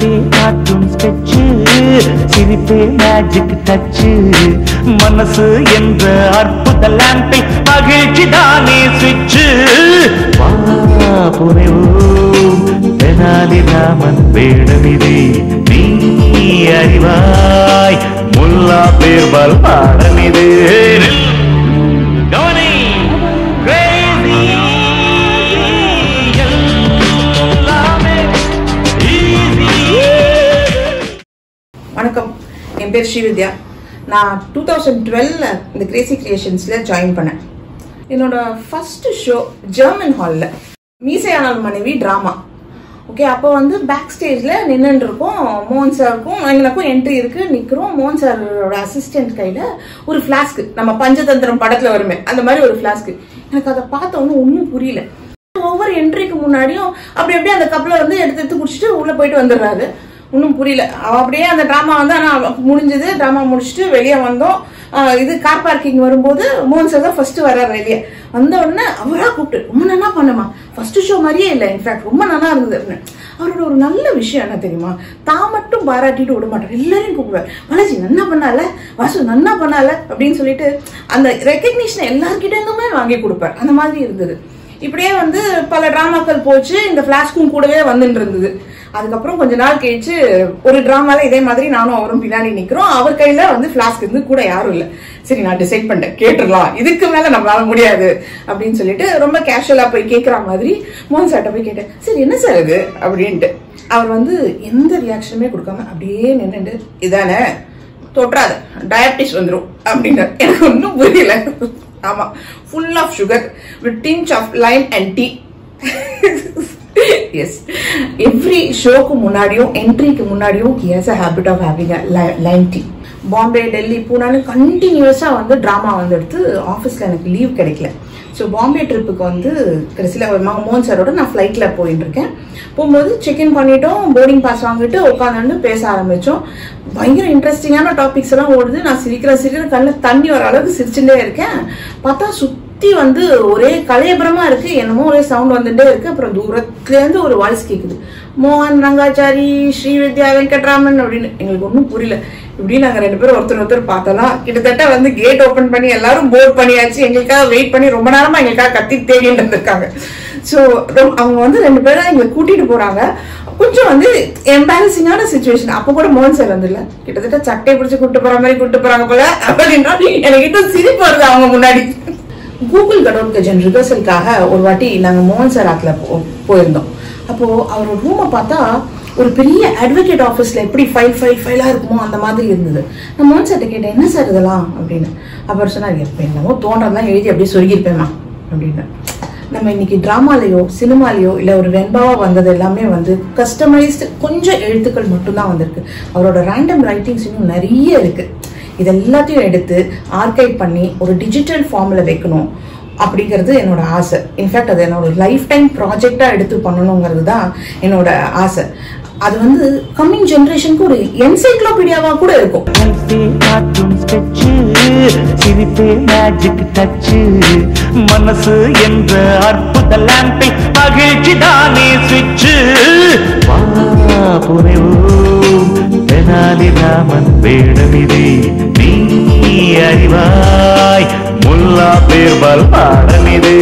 சிரிப்பே காட்டும் ஸ்கெட்சு சிரிப்பே மேஜிக் டச்சு மனசு என்ற அற்புத லேம்பில் மகிழ்ச்சி தானே சுவிட்சு வா புனைவோம் தெனாலி ராமன் வேடமிது நீ அறிவாய். முல்லா பேர்வால் பாடமிது. என் பேர் ஸ்ரீவித்யா. நான் டூ தௌசண்ட் டுவெலில் இந்த கிரேசி கிரியேஷன்ஸில் ஜாயின் பண்ணேன். என்னோட ஃபஸ்ட்டு ஷோ ஜெர்மன் ஹாலில் மீசையானால் மனைவி ட்ராமா ஓகே அப்போ வந்து பேக் ஸ்டேஜில் நின்றுருக்கோம் மோகன் சாருக்கும் எங்களுக்கும் என்ட்ரி இருக்குது நிற்கிறோம் மோகன் சாரோட அசிஸ்டன்ட் கையில் ஒரு ஃப்ளாஸ்க்கு நம்ம பஞ்சதந்திரம் படத்தில் வருமே அந்த மாதிரி ஒரு ஃப்ளாஸ்க்கு எனக்கு அதை பார்த்த ஒன்றும் ஒன்றும் புரியல. ஒவ்வொரு என்ட்ரிக்கு முன்னாடியும் அப்படி அப்படியே அந்த கப்பில் வந்து எடுத்து எடுத்து குடிச்சிட்டு உள்ளே போயிட்டு வந்துடுறாரு. ஒன்றும் புரியல. அப்படியே அந்த டிராமா வந்து ஆனால் முடிஞ்சது. டிராமா முடிச்சுட்டு வெளியே வந்தோம். இது கார் பார்க்கிங் வரும்போது மோகன் சார் தான் ஃபர்ஸ்ட் வர்றாரு வெளியே. வந்த உடனே அவராக கூப்பிட்டு ரொம்ப நல்லா பண்ணமா ஃபர்ஸ்ட் ஷோ மாதிரியே இல்லை. இன்ஃபேக்ட் ரொம்ப நல்லா இருந்தது. அப்படின்னு. அவரோட ஒரு நல்ல விஷயம் என்ன தெரியுமா? தான் மட்டும் பாராட்டிட்டு விட மாட்டார். எல்லாரையும் கூப்பிடுவார். பாலாஜி நன்னா பண்ணால? வாசு நன்னா பண்ணால? அப்படின்னு சொல்லிட்டு அந்த ரெக்கக்னிஷனை எல்லார்கிட்ட இருந்துமே வாங்கி கொடுப்பார். அந்த மாதிரி இருந்தது. இப்படியே வந்து பல டிராமாக்கள் போச்சு. இந்த பிளாஷ்கும் கூடவே வந்துட்டு இருந்தது அதுக்கப்புறம் கொஞ்ச நாள் கழிச்சு ஒரு டிராமால இதே மாதிரி நானும் அவரும் பின்னாடி நிக்கிறோம். அவர் கையில வந்து பிளாஸ்க் இருந்து கூட யாரும் இல்ல. சரி நான் டிசைட் பண்ணிட்டேன். கேட்டுடலாம். இதுக்கு மேல நம்மளால முடியாது அப்படின்னு சொல்லிட்டு ரொம்ப கேஷுவலா போய் கேக்குற மாதிரி மோகன் சார்ட்ட போய் கேட்டேன். சரி என்ன சார் இது? அப்படின்ட்டு. அவர் வந்து எந்த ரியாக்ஷனுமே கொடுக்காம அப்படியே நின்னுட்டு இதானே தொற்றாத டயபிட்டிஸ் வந்துடும் அப்படின்னு எனக்கு ஒன்றும் புரியல. ஆமா. Full of sugar with tinge of lime and tea as every ஷோக்கு முன்னாடியும் என்ட்ரிக்கு முன்னாடியும் he has a habit of having lime tea Bombay Delhi பூனாலும் கண்டினியூஸாக வந்து ட்ராமா வந்து எடுத்து ஆஃபீஸில் எனக்கு லீவ் கிடைக்கல. ஸோ பாம்பே ட்ரிப்புக்கு வந்து கடைசியில் மோகன் சாரோட நான் ஃப்ளைட்டில் போயிட்டு இருக்கேன். போகும்போது செக்இன் பண்ணிட்டோம் போர்டிங் பாஸ் வாங்கிட்டு உட்காந்து பேச ஆரம்பித்தோம் பயங்கர இன்ட்ரெஸ்டிங்கான டாபிக்ஸ் எல்லாம் ஓடுது. நான் சிரிக்கிற சிரிக்கிற கண்ணில் தண்ணி வர அளவுக்கு சிரிச்சுட்டே இருக்கேன். பார்த்தா சுற்றி வந்து ஒரே கலையபுரமா இருக்கு. என்னமோ ஒரே சவுண்ட் வந்துட்டே இருக்கு. அப்புறம் தூரத்துலேருந்து ஒரு வாய்ஸ் கேட்குது மோகன் ரங்காச்சாரி ஸ்ரீ வித்யா வெங்கட்ராமன் அப்படின்னு. எங்களுக்கு ஒன்றும் புரியல. இப்படி நாங்கள் ரெண்டு பேரும் ஒருத்தர் ஒருத்தர் பார்த்தலாம் கிட்டத்தட்ட வந்து கேட் ஓப்பன் பண்ணி எல்லாரும் போர்ட் பண்ணியாச்சு. எங்களுக்காக வெயிட் பண்ணி ரொம்ப நேரமா எங்களுக்காக கத்தி தேடிட்டு இருந்திருக்காங்க. ஸோ அவங்க வந்து ரெண்டு பேரும் எங்களை கூட்டிட்டு போறாங்க. கொஞ்சம் வந்து எம்பாரசிங்கான சுச்சுவேஷன் அப்போ கூட மோகன் சார் வந்துல கிட்டத்தட்ட சட்டையை பிடிச்சி கூப்பிட்டு போற மாதிரி கூப்பிட்டு போறாங்க போல. அப்படின்னா எனக்கு சிரிப்பு வருது அவங்க முன்னாடி. கூகுள் கடவுள் கஜன் ரிஹர்சலுக்காக ஒரு வாட்டி நாங்கள் மோகன் சார் ஆத்துல போ- போயிருந்தோம். அப்போது அவரோட ரூமை பார்த்தா ஒரு பெரிய அட்வொகேட் ஆஃபீஸில் எப்படி ஃபைல் ஃபைல் ஃபைலாக இருக்குமோ அந்த மாதிரி இருந்தது. நான் மோகன் சார்ட்ட கேட்டேன் என்ன சார் இதெல்லாம்? அப்படின்னு. அவர் சொன்னார் எப்போ என்னமோ தோன்றதெல்லாம் எழுதி அப்படியே சொருகிருப்பேமா அப்படின்னு. நம்ம இன்னைக்கு ட்ராமாலேயோ சினிமாலேயோ இல்லை ஒரு வெண்பாவாக வந்தது எல்லாமே வந்து கஸ்டமைஸ்டு கொஞ்சம் எழுத்துக்கள் மட்டும்தான் வந்திருக்கு. அவரோட ரேண்டம் ரைட்டிங்ஸ் இன்னும் நிறைய இருக்குது இது எல்லாத்தையும் எடுத்து ஆர்கைவ் பண்ணி ஒரு டிஜிட்டல் ஃபார்மில் வைக்கணும் அப்படிங்கிறது என்னோட ஆசை. இன்ஃபேக்ட் அது என்னோட லைஃப் டைம் ப்ராஜெக்டாக எடுத்து பண்ணணுங்கிறது தான் என்னோட ஆசை. அது வந்து கம்மிங் ஜென்ரேஷனுக்கு ஒரு என்சைக்ளோபீடியாவா கூட இருக்கும். சிரிப்பே மேஜிக் டச்சு மனசு என்ற அற்புத லேம்பில் மகிழ்ச்சி தானே புனைவோம் தெனாலி ராமன் வேடமிது நீ அறிவாய் முல்லா பேர்வால் பாடமிது.